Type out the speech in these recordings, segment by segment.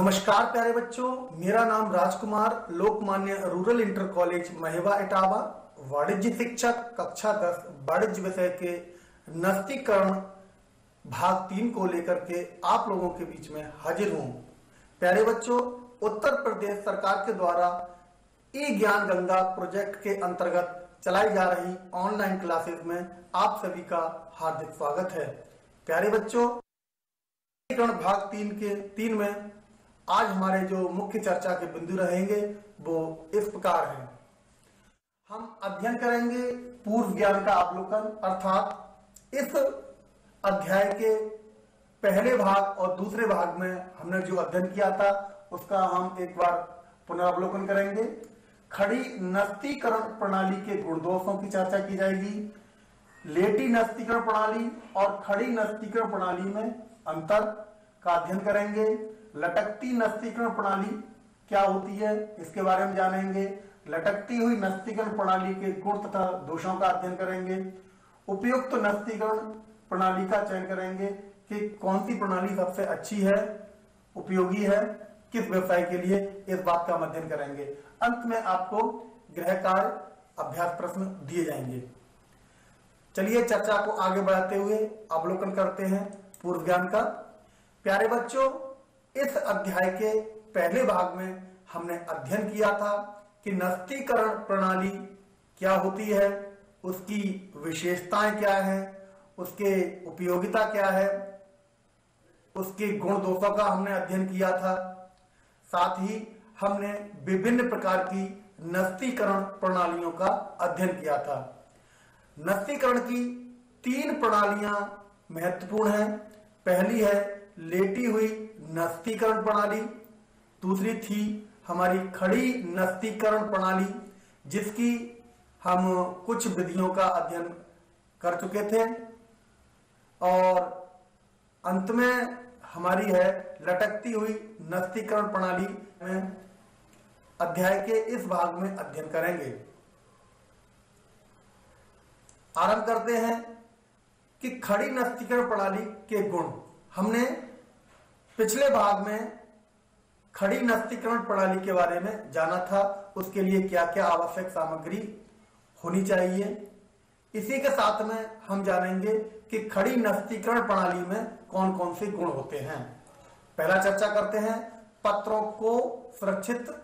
नमस्कार प्यारे बच्चों, मेरा नाम Rajkumar, Lokmanya rural inter college Maheva Etawah, वाणिज्य शिक्षक, कक्षा दस, वाणिज्य विषय के नस्तीकरण, भाग तीन को लेकर के आप लोगों के बीच में हाजिर हूँ। प्यारे बच्चों, उत्तर प्रदेश सरकार के द्वारा ई ज्ञान गंगा प्रोजेक्ट के अंतर्गत चलाई जा रही ऑनलाइन क्लासेस में आप सभी का हार्दिक स्वागत है। प्यारे बच्चों भाग तीन के तीन में आज हमारे जो मुख्य चर्चा के बिंदु रहेंगे, वो इस प्रकार हैं। हम अध्ययन करेंगे पूर्व ज्ञान का अवलोकन, अर्थात इस अध्याय के पहले भाग और दूसरे भाग में हमने जो अध्ययन किया था, उसका हम एक बार पुनरावलोकन करेंगे। खड़ी नस्तीकरण प्रणाली के गुणदोषों की चर्चा की जाएगी, लेटी नस्तीकरण प्रणाली और खड़ी नस्तीकरण प्रणाली में अंतर का अध्ययन करेंगे। लटकती नस्तीकरण प्रणाली क्या होती है, इसके बारे में जानेंगे। लटकती हुई नस्तीकरण प्रणाली के गुण तथा दोषों का अध्ययन करेंगे। उपयुक्त तो नस्तीकरण प्रणाली का चयन करेंगे कि कौन सी प्रणाली सबसे अच्छी है, उपयोगी है, किस व्यवसाय के लिए, इस बात का अध्ययन करेंगे। अंत में आपको गृह कार्य अभ्यास प्रश्न दिए जाएँगे। चलिए चर्चा को आगे बढ़ाते हुए अवलोकन करते हैं पूर्व ज्ञान का। प्यारे बच्चों इस अध्याय के पहले भाग में हमने अध्ययन किया था कि नस्तीकरण प्रणाली क्या होती है, उसकी विशेषताएँ क्या है, उसके उपयोगिता क्या है, उसके गुण दोषों का हमने अध्ययन किया था। साथ ही हमने विभिन्न प्रकार की नस्तीकरण प्रणालियों का अध्ययन किया था। नस्तीकरण की तीन प्रणालियाँ महत्वपूर्ण हैं। पहली है, लेटी हुई नस्तीकरण प्रणाली, दूसरी थी हमारी खड़ी नस्तीकरण प्रणाली, जिसकी हम कुछ विधियों का अध्ययन कर चुके थे। और अंत में हमारी है, लटकती हुई नस्तीकरण प्रणाली में अध्याय के इस भाग में अध्ययन करेंगे। आरंभ करते हैं कि खड़ी नस्तीकरण प्रणाली के गुण। हमने पिछले भाग में खड़ी नस्तीकरण प्रणाली के बारे में जाना था। उसके लिए क्या क्या आवश्यक सामग्री होनी चाहिए? इसी के साथ में हम जानेंगे कि खड़ी नस्तीकरण प्रणाली में कौन कौन से गुण होते हैं। पहला चर्चा करते हैं, पत्रों को सुरक्षित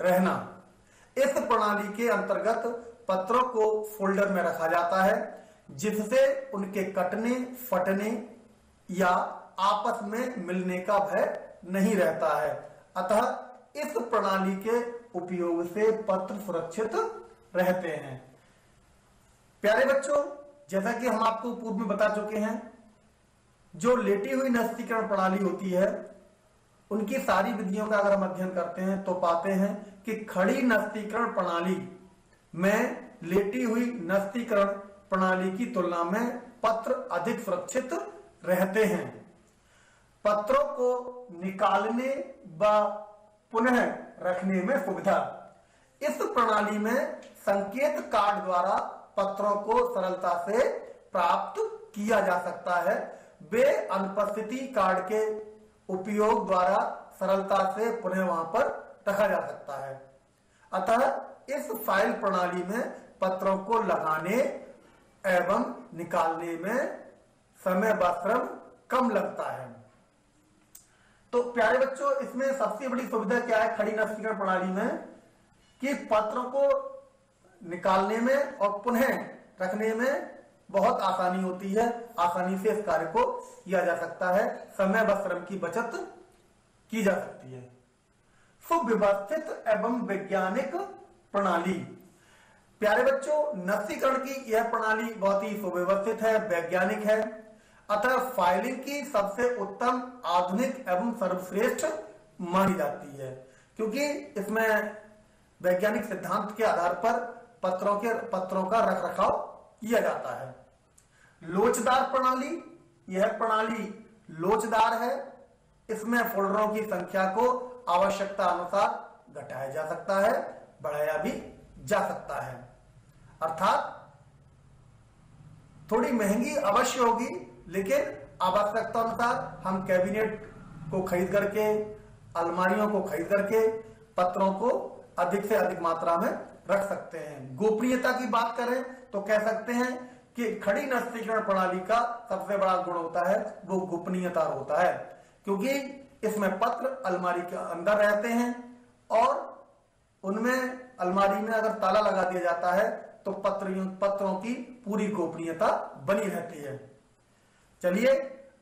रहना। इस प्रणाली के अंतर्गत पत्रों को फोल्डर में रखा जाता है, जिससे उनके कटने, फटने या आपस में मिलने का भय नहीं रहता है। अतः इस प्रणाली के उपयोग से पत्र सुरक्षित रहते हैं। प्यारे बच्चों, जैसा कि हम आपको पूर्व में बता चुके हैं, जो लेटी हुई नस्तीकरण प्रणाली होती है, उनकी सारी विधियों का अगर हम अध्ययन करते हैं तो पाते हैं कि खड़ी नस्तीकरण प्रणाली में लेटी हुई नस्तीकरण प्रणाली की तुलना में पत्र अधिक सुरक्षित रहते हैं। पत्रों को निकालने व पुनः रखने में सुविधा। इस प्रणाली में संकेत कार्ड द्वारा पत्रों को सरलता से प्राप्त किया जा सकता है। वे अनुपस्थिति कार्ड के उपयोग द्वारा सरलता से पुनः वहाँ पर रखा जा सकता है। अतः इस फ़ाइल प्रणाली में पत्रों को लगाने एवं निकालने में समय व श्रम कम लगता है। तो प्यारे बच्चों, इसमें सबसे बड़ी सुविधा क्या है खड़ी नस्तीकरण प्रणाली में? कि पत्रों को निकालने में और पुनः रखने में बहुत आसानी होती है। आसानी से इस कार्य को किया जा सकता है। समय व श्रम की बचत की जा सकती है। सुव्यवस्थित एवं वैज्ञानिक प्रणाली। प्यारे बच्चों नस्तीकरण की यह प्रणाली बहुत ही सुव्यवस्थित है, वैज्ञानिक है। अतः फाइलिंग की सबसे उत्तम, आधुनिक एवं सर्वश्रेष्ठ मानी जाती है। क्योंकि इसमें वैज्ञानिक सिद्धांत के आधार पर पत्रों के, पत्रों का रख रखाव किया जाता है। लोचदार प्रणाली, यह प्रणाली लोचदार है। इसमें फोल्डरों की संख्या को आवश्यकता अनुसार घटाया जा सकता है, बढ़ाया भी जा सकता है। अर्थात, थोड़ी महँगी अवश्य होगी लेकिन आवश्यकता अनुसार हम कैबिनेट को खरीद करके, अलमारियों को खरीद करके पत्रों को अधिक से अधिक मात्रा में रख सकते हैं। गोपनीयता की बात करें तो कह सकते हैं कि खड़ी नस्तीकरण प्रणाली का सबसे बड़ा गुण होता है, वो गोपनीयता होता है। क्योंकि इसमें पत्र अलमारी के अंदर रहते हैं और उनमें अलमारी में अगर ताला लगा दिया जाता है तो पत्र पत्रों की पूरी गोपनीयता बनी रहती है। चलिए,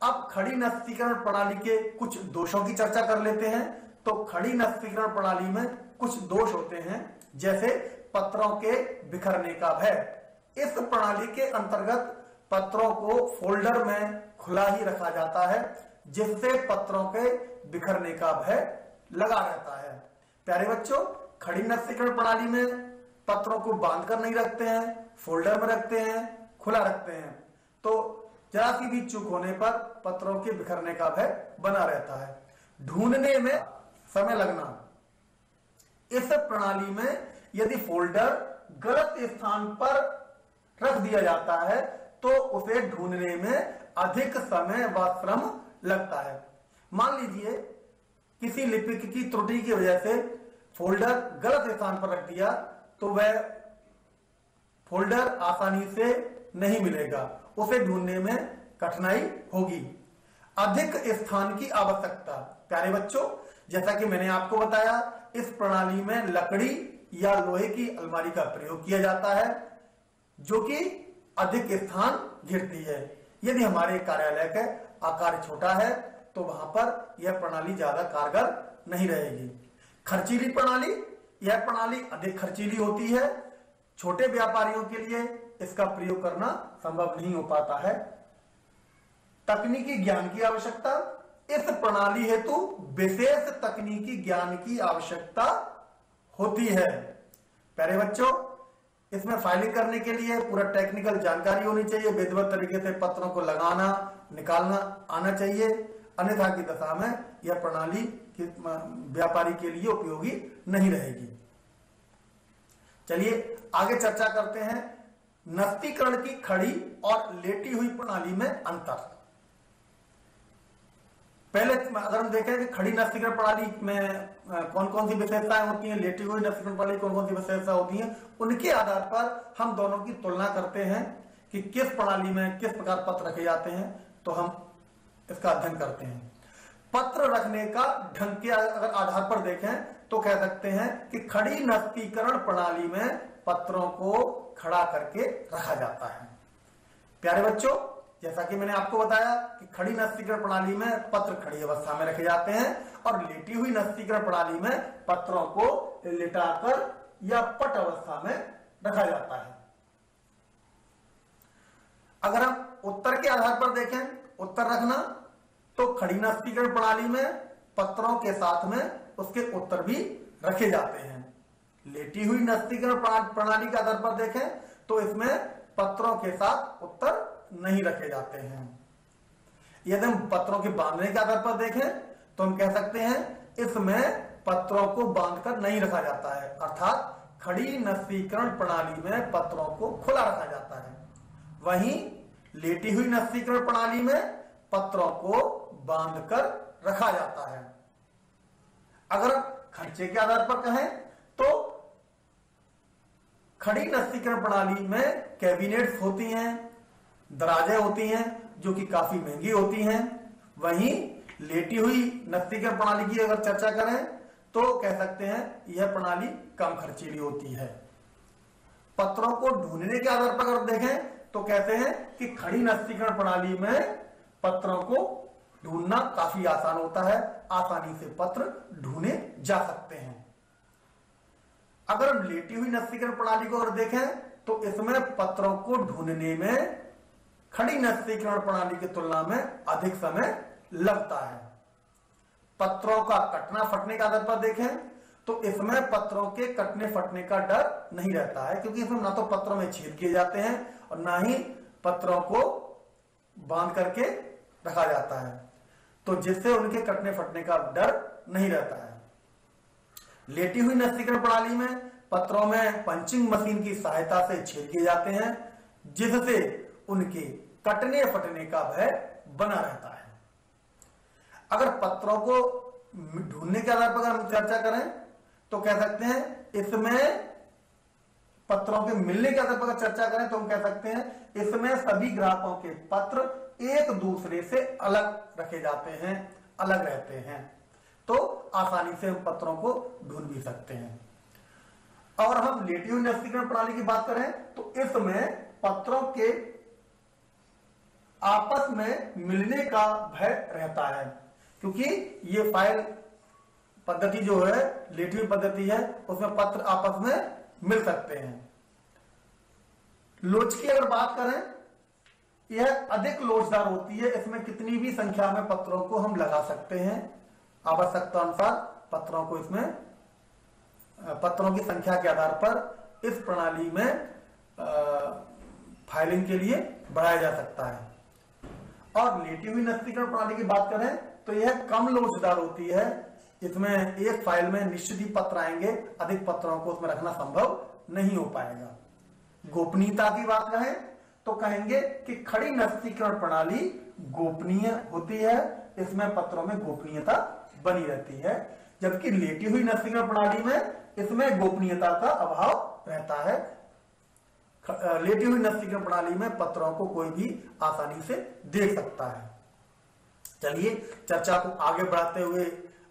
अब खड़ी नस्तीकरण प्रणाली के कुछ दोषों की चर्चा कर लेते हैं। तो खड़ी नस्तीकरण प्रणाली में कुछ दोष होते हैं, जैसे पत्रों के बिखरने का भय। इस प्रणाली के अंतर्गत पत्रों को फोल्डर में खुला ही रखा जाता है, जिससे पत्रों के बिखरने का भय लगा रहता है। प्यारे बच्चों, खड़ी नस्तीकरण प्रणाली में पत्रों को बाँध कर नहीं रखते हैं, फोल्डर में रखते हैं, खुला रखते हैं। तो जरा सी भी चूक होने पर पत्रों के बिखरने का भय बना रहता है। ढूँढने में समय लगना। इस प्रणाली में यदि फोल्डर गलत स्थान पर रख दिया जाता है तो उसे ढूँढने में अधिक समय व श्रम लगता है। मान लीजिए, किसी लिपिक की त्रुटि की वजह से फोल्डर गलत स्थान पर रख दिया तो वह फोल्डर आसानी से नहीं मिलेगा। उसे ढूँढने में कठिनाई होगी। अधिक स्थान की आवश्यकता। प्यारे बच्चों, जैसा कि मैंने आपको बताया, इस प्रणाली में लकड़ी या लोहे की अलमारी का प्रयोग किया जाता है, जो कि अधिक स्थान घिरती है। यदि हमारे कार्यालय का आकार छोटा है तो वहाँ पर यह प्रणाली ज़्यादा कारगर नहीं रहेगी। खर्चीली प्रणाली, यह प्रणाली अधिक खर्चीली होती है। छोटे व्यापारियों के लिए इसका प्रयोग करना संभव नहीं हो पाता है। तकनीकी ज्ञान की आवश्यकता, इस प्रणाली हेतु विशेष तकनीकी ज्ञान की आवश्यकता होती है। प्यारे बच्चों, इसमें फाइलिंग करने के लिए पूरा टेक्निकल जानकारी होनी चाहिए, विधिवत तरीके से पत्रों को लगाना, निकालना आना चाहिए। अन्यथा की दशा में यह प्रणाली व्यापारी के लिए उपयोगी नहीं रहेगी। चलिए आगे चर्चा करते हैं। नस्तीकरण की खड़ी और लेटी हुई प्रणाली में अंतर। पहले अगर हम देखें कि खड़ी नस्तीकरण प्रणाली में कौन कौन सी विशेषताएँ होती हैं, लेटी हुई नस्तीकरण प्रणाली कौन कौन सी विशेषता होती हैं, उनके आधार पर हम दोनों की तुलना करते हैं कि किस प्रणाली में किस प्रकार पत्र रखे जाते हैं तो हम इसका अध्ययन करते हैं। पत्र रखने का ढंग के अगर आधार पर देखें तो कह सकते हैं कि खड़ी नस्तीकरण प्रणाली में पत्रों को खड़ा करके रखा जाता है। प्यारे बच्चों, जैसा कि मैंने आपको बताया कि खड़ी नस्तीकरण प्रणाली में पत्र खड़ी अवस्था में रखे जाते हैं और लेटी हुई नस्तीकरण प्रणाली में पत्रों को लिटाकर या पट अवस्था में रखा जाता है। अगर हम उत्तर के आधार पर देखें, उत्तर रखना तो खड़ी नस्तीकरण प्रणाली में पत्रों के साथ में उसके उत्तर भी रखे जाते हैं। लेटी हुई नस्तीकरण प्रणाली के आधार पर देखें तो इसमें पत्रों के साथ उत्तर नहीं रखे जाते हैं। यदि हम पत्रों के बांधने के आधार पर देखें तो हम कह सकते हैं, इसमें पत्रों को बांधकर नहीं रखा जाता है। अर्थात, खड़ी नस्तीकरण प्रणाली में पत्रों को खुला रखा जाता है। वहीं, लेटी हुई नस्तीकरण प्रणाली में पत्रों को बांधकर रखा जाता है। अगर खर्चे के आधार पर कहें तो खड़ी नस्तीकरण प्रणाली में कैबिनेट्स होती हैं, दराजे होती हैं, जो कि काफ़ी महँगी होती हैं। वहीं लेटी हुई नस्तीकरण प्रणाली की अगर चर्चा करें तो कह सकते हैं यह प्रणाली कम खर्चीली होती है। पत्रों को ढूँढने के आधार पर अगर देखें तो कहते हैं कि खड़ी नस्तीकरण प्रणाली में पत्रों को ढूंढना काफ़ी आसान होता है। आसानी से पत्र ढूंढे जा सकते हैं। अगर हम लेटी हुई नस्तीकरण प्रणाली को अगर देखें तो इसमें पत्रों को ढूँढने में, खड़ी नस्तीकरण प्रणाली की तुलना में अधिक समय लगता है। पत्रों का कटना फटने का आधार पर देखें तो इसमें पत्रों के कटने फटने का डर नहीं रहता है, क्योंकि इसमें ना तो पत्रों में छेद किए जाते हैं और ना ही पत्रों को बाँध करके रखा जाता है। तो जिससे उनके कटने फटने का डर नहीं रहता है। लेटी हुई नस्तीकरण प्रणाली में पत्रों में पंचिंग मशीन की सहायता से छेद किए जाते हैं, जिससे उनके कटने फटने का भय बना रहता है। अगर पत्रों को ढूँढने के आधार पर हम चर्चा करें तो कह सकते हैं, इसमें पत्रों के मिलने के आधार पर चर्चा करें तो हम कह सकते हैं, इसमें सभी ग्राहकों के पत्र एक दूसरे से अलग रखे जाते हैं, अलग रहते हैं। तो आसानी से हम पत्रों को ढूंढ भी सकते हैं। और हम लेटिव निरस्तीकरण प्रणाली की बात करें तो इसमें पत्रों के आपस में मिलने का भय रहता है, क्योंकि ये फ़ाइल पद्धति जो है लेटिव पद्धति है, उसमें पत्र आपस में मिल सकते हैं। लोच की अगर बात करें, यह अधिक लोचदार होती है, इसमें कितनी भी संख्या में पत्रों को हम लगा सकते हैं। आवश्यकता अनुसार पत्रों को इसमें पत्रों की संख्या के आधार पर इस प्रणाली में फाइलिंग के लिए बढ़ाया जा सकता है। और लेटी हुई नस्तीकरण प्रणाली की बात करें तो यह कम लोचदार होती है इसमें एक फ़ाइल में निश्चित ही पत्र आएँगे, अधिक पत्रों को उसमें रखना संभव नहीं हो पाएगा। गोपनीयता की बात करें तो कहेंगे कि खड़ी नस्तीकरण प्रणाली गोपनीय होती है, इसमें पत्रों में गोपनीयता बनी रहती है, जबकि लेटी हुई नस्तीकरण प्रणाली में इसमें गोपनीयता का अभाव रहता है। लेटी हुई नस्तीकरण प्रणाली में पत्रों को कोई भी आसानी से देख सकता है। चलिए, चर्चा को आगे बढ़ाते हुए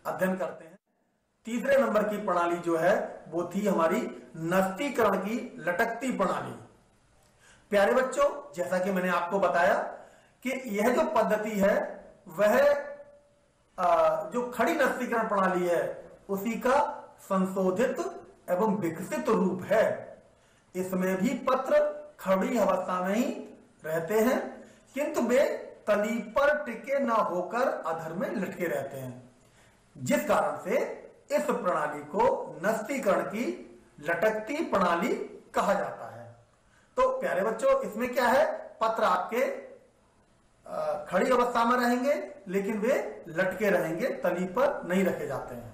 अध्ययन करते हैं। तीसरे नंबर की प्रणाली जो है, वो थी हमारी नस्तीकरण की लटकती प्रणाली। प्यारे बच्चों, जैसा कि मैंने आपको बताया कि यह जो पद्धति है, वह जो खड़ी नस्तीकरण प्रणाली है, उसी का संशोधित एवं विकसित रूप है। इसमें भी पत्र खड़ी अवस्था में ही रहते हैं, किंतु वे तली पर टिके ना होकर अधर में लटके रहते हैं, जिस कारण से इस प्रणाली को नस्तीकरण की लटकती प्रणाली कहा जाता है। तो प्यारे बच्चों, इसमें क्या है? पत्र आपके खड़ी अवस्था में रहेंगे, लेकिन वे लटके रहेंगे, तली पर नहीं रखे जाते हैं।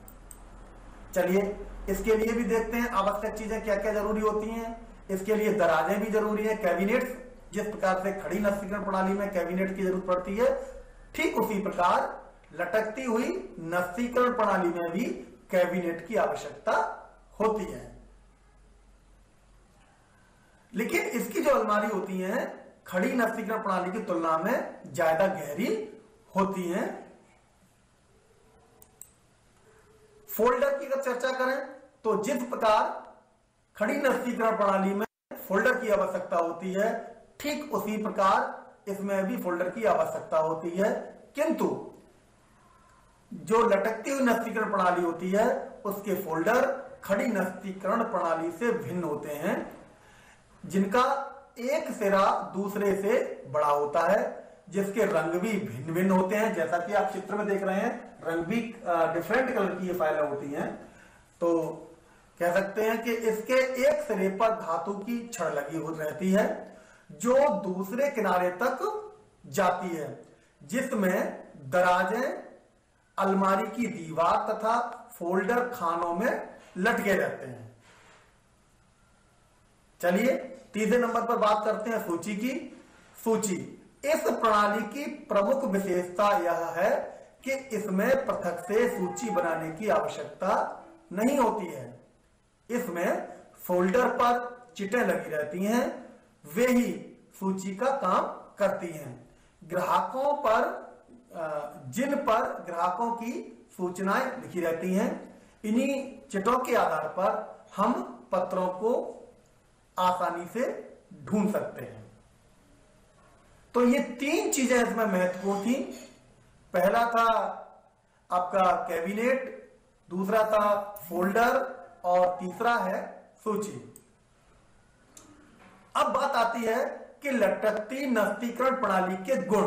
चलिए, इसके लिए भी देखते हैं आवश्यक चीज़ें क्या क्या ज़रूरी होती हैं। इसके लिए दराजें भी ज़रूरी है कैबिनेट जिस प्रकार से खड़ी नस्तीकरण प्रणाली में कैबिनेट की ज़रूरत पड़ती है, ठीक उसी प्रकार लटकती हुई नस्तीकरण प्रणाली में भी कैबिनेट की आवश्यकता होती है। लेकिन इसकी जो अलमारी होती है खड़ी नस्तीकरण प्रणाली की तुलना में ज़्यादा गहरी होती है। फोल्डर की अगर चर्चा करें तो जिस प्रकार खड़ी नस्तीकरण प्रणाली में फोल्डर की आवश्यकता होती है, ठीक उसी प्रकार इसमें भी फोल्डर की आवश्यकता होती है। किंतु जो लटकती हुई नस्तीकरण प्रणाली होती है, उसके फोल्डर खड़ी नस्तीकरण प्रणाली से भिन्न होते हैं, जिनका एक सिरा दूसरे से बड़ा होता है, जिसके रंग भी भिन्न भिन्न होते हैं। जैसा कि आप चित्र में देख रहे हैं, रंग भी डिफरेंट कलर की ये फाइलें होती हैं। तो कह सकते हैं कि इसके एक सिरे पर धातु की छड़ लगी हो रहती है, जो दूसरे किनारे तक जाती है, जिसमें दराजें, अलमारी की दीवार तथा फोल्डर खानों में लटके रहते हैं। चलिए तीसरे नंबर पर बात करते हैं सूची की। सूची, इस प्रणाली की प्रमुख विशेषता यह है कि इसमें पृथक से सूची बनाने की आवश्यकता नहीं होती है। इसमें फोल्डर पर चिटें लगी रहती हैं, वे ही सूची का काम करती हैं। ग्राहकों पर जिन पर ग्राहकों की सूचनाएँ लिखी रहती हैं, इन्हीं चिटों के आधार पर हम पत्रों को आसानी से ढूंढ सकते हैं। तो ये तीन चीज़ें इसमें महत्वपूर्ण थी। पहला था आपका कैबिनेट, दूसरा था फोल्डर और तीसरा है सूची। अब बात आती है कि लटकती नस्तीकरण प्रणाली के गुण।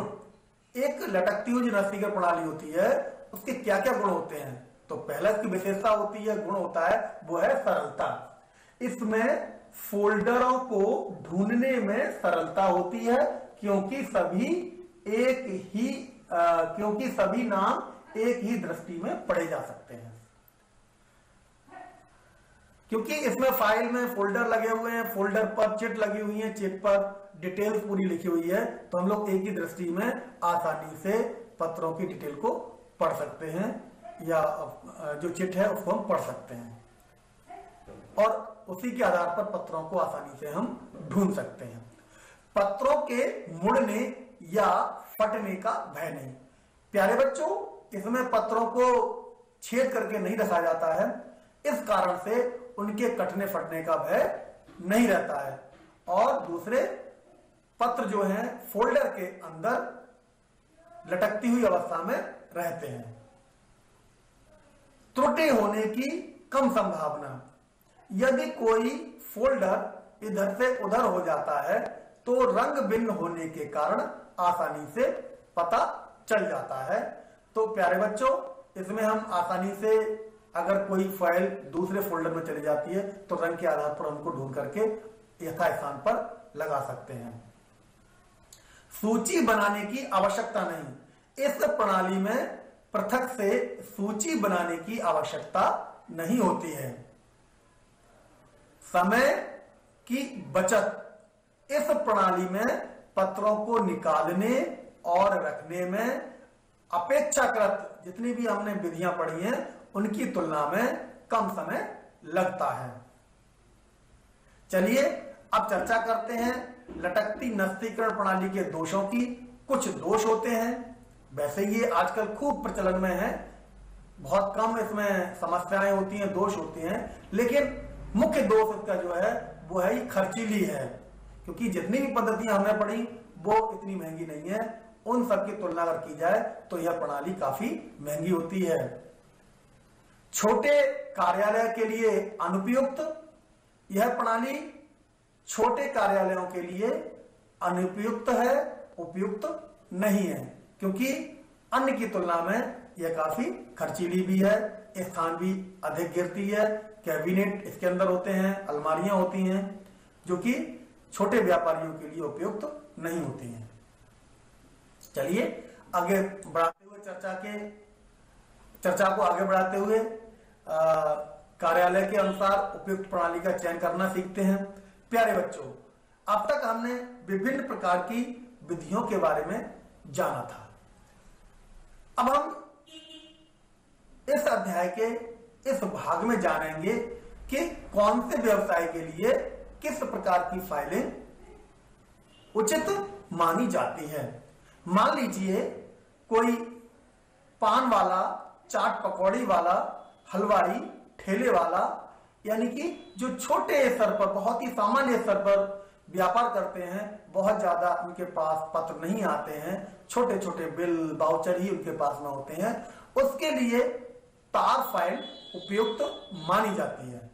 एक लटकती हुई जो नस्तीकरण प्रणाली होती है, उसके क्या क्या गुण होते हैं? तो पहला इसकी विशेषता होती है, गुण होता है, वो है सरलता। इसमें फोल्डरों को ढूँढने में सरलता होती है क्योंकि सभी एक ही आ, क्योंकि सभी नाम एक ही दृष्टि में पढ़े जा सकते हैं। क्योंकि इसमें फ़ाइल में फोल्डर लगे हुए हैं फोल्डर पर चिट लगी हुई है चिट पर डिटेल पूरी लिखी हुई है तो हम लोग एक ही दृष्टि में आसानी से पत्रों की डिटेल को पढ़ सकते हैं या जो चिट है उसको हम पढ़ सकते हैं। और उसी के आधार पर पत्रों को आसानी से हम ढूंढ सकते हैं। पत्रों के मुड़ने या फटने का भय नहीं। प्यारे बच्चों, इसमें पत्रों को छेद करके नहीं रखा जाता है। इस कारण से उनके कटने फटने का भय नहीं रहता है। और दूसरे, पत्र जो हैं, फोल्डर के अंदर लटकती हुई अवस्था में रहते हैं। त्रुटि होने की कम संभावना। यदि कोई फोल्डर इधर से उधर हो जाता है तो रंग भिन्न होने के कारण आसानी से पता चल जाता है। तो प्यारे बच्चों, इसमें हम आसानी से अगर कोई फ़ाइल दूसरे फोल्डर में चली जाती है तो रंग के आधार पर उनको ढूंढ करके यथा स्थान पर लगा सकते हैं। सूची बनाने की आवश्यकता नहीं। इस प्रणाली में पृथक से सूची बनाने की आवश्यकता नहीं होती है। समय की बचत। इस प्रणाली में पत्रों को निकालने और रखने में अपेक्षाकृत जितनी भी हमने विधियाँ पढ़ी हैं, उनकी तुलना में कम समय लगता है। चलिए, अब चर्चा करते हैं लटकती नस्तीकरण प्रणाली के दोषों की। कुछ दोष होते हैं। वैसे ये आजकल खूब प्रचलन में है। बहुत कम इसमें समस्याएँ होती हैं, दोष होते हैं। लेकिन मुख्य दोष इसका जो है, वो है खर्चीली है। क्योंकि जितनी भी पद्धतियाँ हमने पढ़ी, वो इतनी महँगी नहीं है। उन सब की तुलना अगर की जाए तो यह प्रणाली काफ़ी महँगी होती है। छोटे कार्यालय के लिए अनुपयुक्त, यह प्रणाली छोटे कार्यालयों के लिए अनुपयुक्त है, उपयुक्त नहीं है। क्योंकि अन्य की तुलना में यह काफ़ी खर्चीली भी है, स्थान भी अधिक गिरती है कैबिनेट इसके अंदर होते हैं, अलमारियाँ होती हैं, जो कि छोटे व्यापारियों के लिए उपयुक्त तो नहीं होती हैं। चलिए, आगे बढ़ाते हुए चर्चा के, चर्चा को आगे बढ़ाते हुए कार्यालय के अनुसार उपयुक्त प्रणाली का चयन करना सीखते हैं। प्यारे बच्चों, अब तक हमने विभिन्न प्रकार की विधियों के बारे में जाना था। अब हम इस अध्याय के इस भाग में जानेंगे कि कौन से व्यवसाय के लिए किस प्रकार की फाइलें उचित मानी जाती है? मान लीजिए, कोई पान वाला, चाट पकौड़ी वाला, हलवाई, ठेले वाला, यानी कि जो छोटे स्तर पर, बहुत ही सामान्य स्तर पर व्यापार करते हैं, बहुत ज़्यादा उनके पास पत्र नहीं आते हैं छोटे छोटे बिल, बाउचर ही उनके पास में होते हैं, उसके लिए तार फ़ाइल उपयुक्त तो मानी जाती है।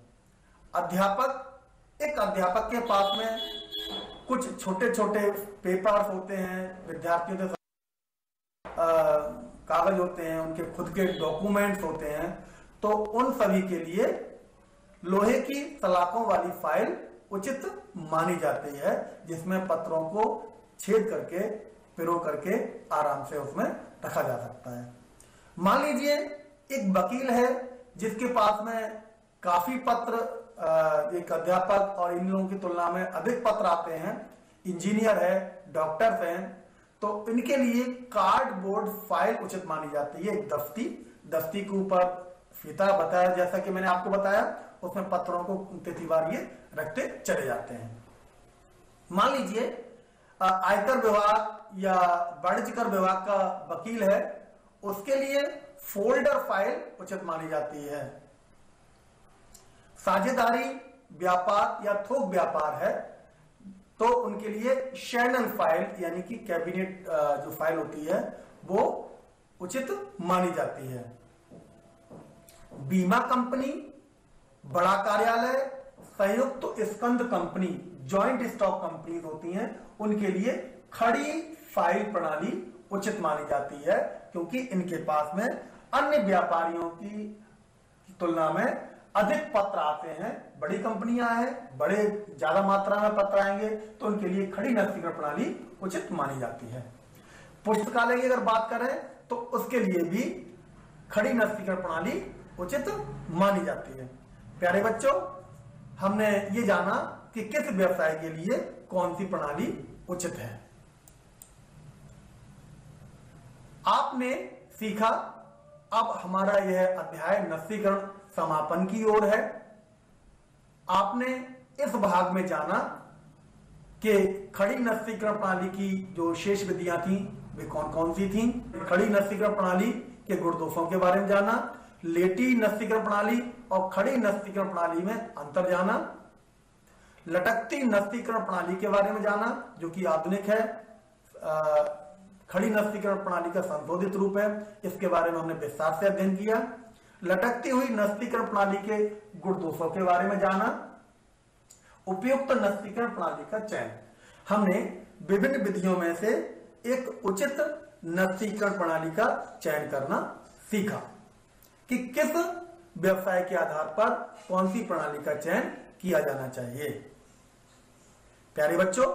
अध्यापक, एक अध्यापक के पास में कुछ छोटे छोटे पेपर्स होते हैं, विद्यार्थियों के कागज़ होते हैं, उनके खुद के डॉक्यूमेंट्स होते हैं तो उन सभी के लिए लोहे की सलाखों वाली फ़ाइल उचित मानी जाती है, जिसमें पत्रों को छेद करके, पिरो करके आराम से उसमें रखा जा सकता है। मान लीजिए एक वकील है, जिसके पास में काफ़ी पत्र एक अध्यापक और इन लोगों की तुलना में अधिक पत्र आते हैं, इंजीनियर है डॉक्टर हैं तो इनके लिए कार्डबोर्ड फ़ाइल उचित मानी जाती है, एक दफ्ती दफ्ती के ऊपर फीता बताया, जैसा कि मैंने आपको बताया, उसमें पत्रों को तिथिवार ये रखते चले जाते हैं। मान लीजिए आयकर विभाग या वाणिज्य कर विभाग का वकील है, उसके लिए फोल्डर फ़ाइल उचित मानी जाती है। साझेदारी व्यापार या थोक व्यापार है तो उनके लिए शैनन फ़ाइल यानी कि कैबिनेट जो फ़ाइल होती है, वो उचित मानी जाती है। बीमा कंपनी, बड़ा कार्यालय, संयुक्त तो स्कंद कंपनी ज्वाइंट स्टॉक कंपनी होती हैं, उनके लिए खड़ी फ़ाइल प्रणाली उचित मानी जाती है, क्योंकि इनके पास में अन्य व्यापारियों की तुलना में अधिक पत्र आते हैं। बड़ी कंपनियाँ हैं, बड़े, ज़्यादा मात्रा में पत्र आएँगे तो उनके लिए खड़ी नस्तीकरण प्रणाली उचित मानी जाती है। पुस्तकालय की अगर बात करें तो उसके लिए भी खड़ी नस्तीकरण प्रणाली उचित मानी जाती है। प्यारे बच्चों, हमने ये जाना कि किस व्यवसाय के लिए कौन सी प्रणाली उचित है। आपने सीखा अब हमारा यह अध्याय नस्तीकरण समापन की ओर है। आपने इस भाग में जाना कि खड़ी नस्तीकरण प्रणाली की जो शेष विधियाँ थी, वे कौन कौन सी थी? खड़ी नस्तीकरण प्रणाली के गुण दोषों के बारे में जाना, लेटी नस्तीकरण प्रणाली और खड़ी नस्तीकरण प्रणाली में अंतर जाना, लटकती नस्तीकरण प्रणाली के बारे में जाना, जो कि आधुनिक है खड़ी नस्तीकरण प्रणाली का संशोधित रूप है। इसके बारे में हमने विस्तार से अध्ययन किया। लटकती हुई नस्तीकरण प्रणाली के गुण दोषों के बारे में जाना। उपयुक्त नस्तीकरण प्रणाली का चयन। हमने विभिन्न विधियों में से एक उचित नस्तीकरण प्रणाली का चयन करना सीखा कि किस व्यवसाय के आधार पर कौन सी प्रणाली का चयन किया जाना चाहिए। प्यारे बच्चों,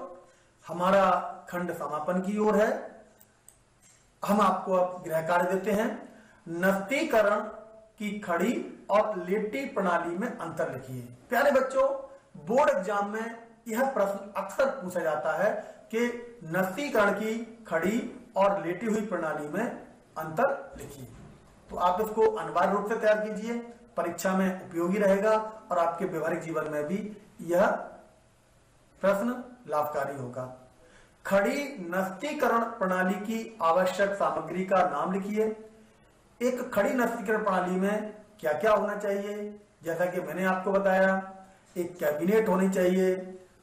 हमारा खंड समापन की ओर है। हम आपको अब गृह कार्य देते हैं। नस्तीकरण की खड़ी और लेटी प्रणाली में अंतर लिखिए। प्यारे बच्चों, बोर्ड एग्ज़ाम में यह प्रश्न अक्सर पूछा जाता है कि नस्तीकरण की खड़ी और लेटी हुई प्रणाली में अंतर लिखिए। तो आप इसको अनिवार्य रूप से तैयार कीजिए। परीक्षा में उपयोगी रहेगा और आपके व्यवहारिक जीवन में भी यह प्रश्न लाभकारी होगा। खड़ी नस्तीकरण प्रणाली की आवश्यक सामग्री का नाम लिखिए। एक खड़ी नस्तीकरण प्रणाली में क्या क्या होना चाहिए? जैसा कि मैंने आपको बताया, एक कैबिनेट होनी चाहिए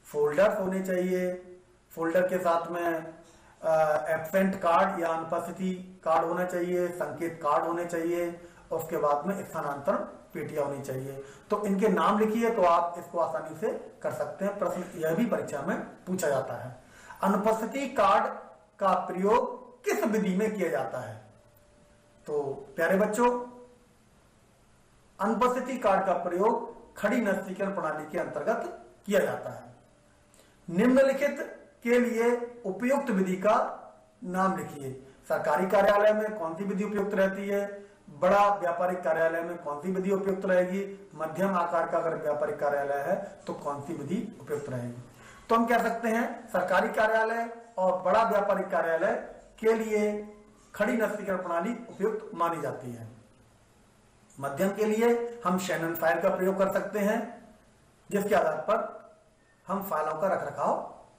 फोल्डर होने चाहिए। फोल्डर के साथ में एबसेंट कार्ड या अनुपस्थिति कार्ड होना चाहिए, संकेत कार्ड होने चाहिए, उसके बाद में स्थानांतरण पेटिया होनी चाहिए। तो इनके नाम लिखिए तो आप इसको आसानी से कर सकते हैं। प्रश्न यह भी परीक्षा में पूछा जाता है। अनुपस्थिति कार्ड का प्रयोग किस विधि में किया जाता है? तो प्यारे बच्चों, अनुपस्थिति कार्ड का प्रयोग खड़ी नस्तीकरण प्रणाली के अंतर्गत किया जाता है। निम्नलिखित के लिए उपयुक्त विधि का नाम लिखिए। सरकारी कार्यालय में कौन सी विधि उपयुक्त रहती है? बड़ा व्यापारिक कार्यालय में कौन सी विधि उपयुक्त रहेगी? मध्यम आकार का अगर व्यापारिक कार्यालय है तो कौन सी विधि उपयुक्त रहेगी? तो हम कह सकते हैं सरकारी कार्यालय और बड़ा व्यापारिक कार्यालय के लिए खड़ी नस्तीकरण प्रणाली उपयुक्त मानी जाती है। मध्यम के लिए हम शैनन फ़ाइल का प्रयोग कर सकते हैं, जिसके आधार पर हम फाइलों का रखरखाव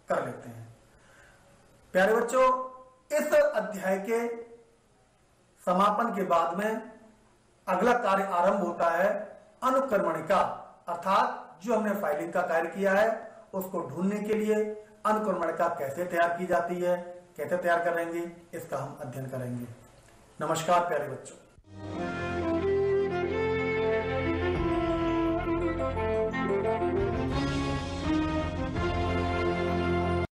कर लेते हैं। प्यारे बच्चों, इस अध्याय के समापन के बाद में अगला कार्य आरंभ होता है अनुक्रमणिका, अर्थात जो हमने फाइलिंग का कार्य किया है उसको ढूँढने के लिए अनुक्रमणिका कैसे तैयार की जाती है, कैसे तैयार करेंगे, इसका हम अध्ययन करेंगे। नमस्कार प्यारे बच्चों।